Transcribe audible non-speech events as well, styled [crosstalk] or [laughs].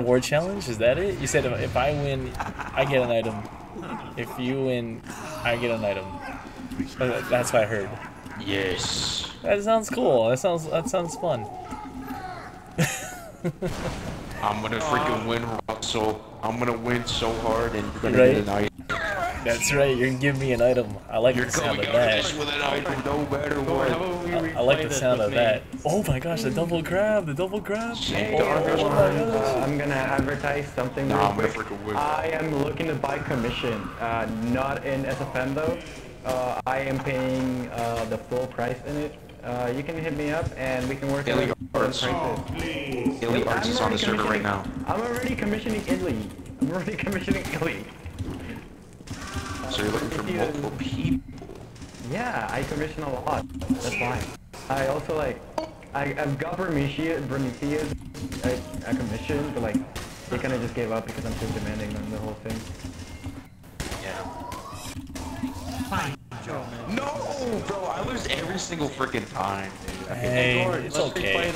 award challenge? Is that it? You said if I win, I get an item. If you win, I get an item. Uh, That's what I heard. Yes. That sounds cool. That sounds that sounds fun. I'm gonna freaking win, Russell. I'm gonna win so hard, and you're gonna Right. get an item. That's right. You're gonna give me an item. I like You're the sound of that. with an item, no matter what. I, I like the sound of me? that. Oh my gosh, the double grab, the double grab. Hey, oh, my gosh. Uh, I'm gonna advertise something Nah, real I'm quick. I am looking to buy commission, uh, not in SFM though. Uh, I am paying uh, the full price in it. Uh, you can hit me up and we can work Illy out Arts. prices. Illy Yep, Arts is on the server right now. I'm already commissioning Illy. I'm already [laughs] commissioning Illy. So you're looking for If you- multiple people. Yeah, I commission a lot. That's why. I also like, I, I've got Prometheus, Prometheus, I, I commissioned, but like, they kind of just gave up because I'm too demanding on the whole thing. Yeah. Fine. No, bro, I lose every single freaking time. dude. Hey, it's okay.